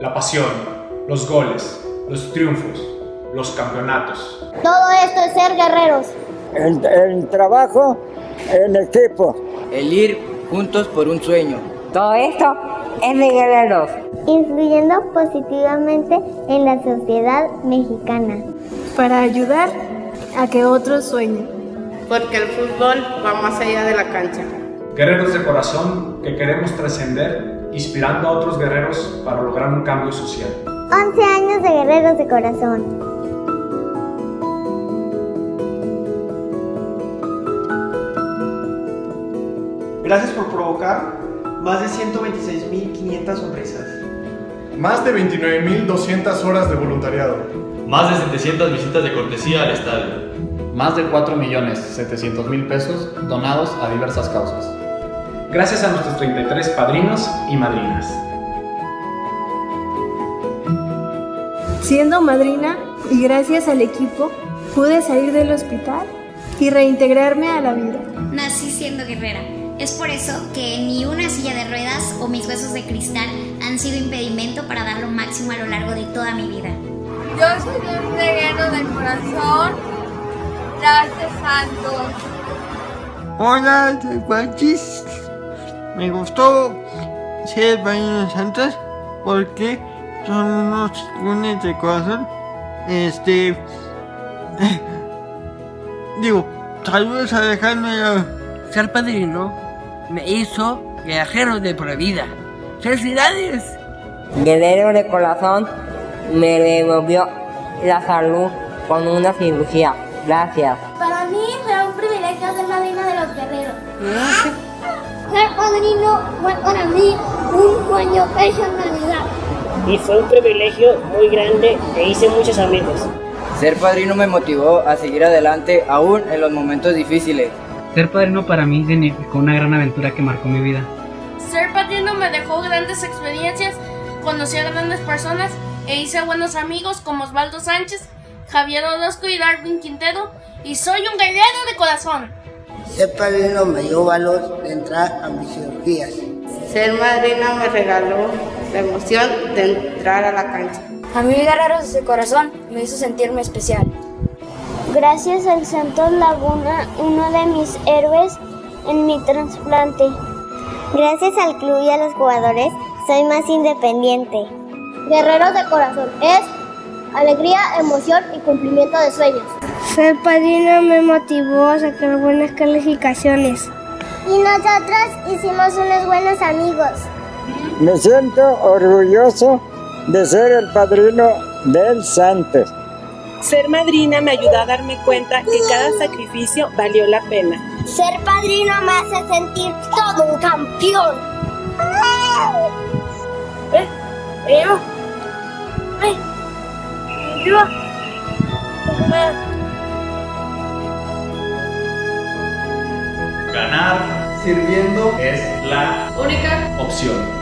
La pasión, los goles, los triunfos, los campeonatos. Todo esto es ser guerreros. El, el trabajo en equipo. El ir juntos por un sueño. Todo esto es de guerreros. Influyendo positivamente en la sociedad mexicana. Para ayudar a que otros sueñen. Porque el fútbol va más allá de la cancha. Guerreros de corazón que queremos trascender, inspirando a otros guerreros para lograr un cambio social. 11 años de guerreros de corazón. Gracias por provocar más de 126.500 sonrisas. Más de 29.200 horas de voluntariado. Más de 700 visitas de cortesía al estadio. Más de 4.700.000 pesos donados a diversas causas. Gracias a nuestros 33 padrinos y madrinas. Siendo madrina y gracias al equipo, pude salir del hospital y reintegrarme a la vida. Nací siendo guerrera. Es por eso que ni una silla de ruedas o mis huesos de cristal han sido impedimento para dar lo máximo a lo largo de toda mi vida. Yo soy un guerrero de corazón. Gracias, Santos. Hola, soy Juanchis. Me gustó ser Padrino Santos porque son unos chingones de corazón. Este. digo, saludos a Alejandro. Ser padrino me hizo viajero de por vida. ¡Felicidades! Guerrero de corazón me devolvió la salud con una cirugía. Gracias. Para mí fue un privilegio ser madrina de los guerreros. Ser padrino fue para mí un sueño hecho realidad. Y fue un privilegio muy grande e hice muchos amigos. Ser padrino me motivó a seguir adelante aún en los momentos difíciles. Ser padrino para mí significó una gran aventura que marcó mi vida. Ser padrino me dejó grandes experiencias, conocí a grandes personas e hice buenos amigos como Osvaldo Sánchez, Javier Orozco y Darwin Quintero y soy un guerrero de corazón. Ser padrino me dio valor de entrar a mis cirugías. Ser madrina me regaló la emoción de entrar a la cancha. A mí Guerreros de Corazón me hizo sentirme especial. Gracias al Santos Laguna, uno de mis héroes en mi trasplante. Gracias al club y a los jugadores, soy más independiente. Guerreros de Corazón es alegría, emoción y cumplimiento de sueños. Ser padrino me motivó a sacar buenas calificaciones. Y nosotros hicimos unos buenos amigos. Me siento orgulloso de ser el padrino del Santos. Ser madrina me ayudó a darme cuenta que cada sacrificio valió la pena. Ser padrino me hace sentir todo un campeón. ¿Eh? ¿Yo? ¿Eh? ¿Yo? Ganar sirviendo es la única opción.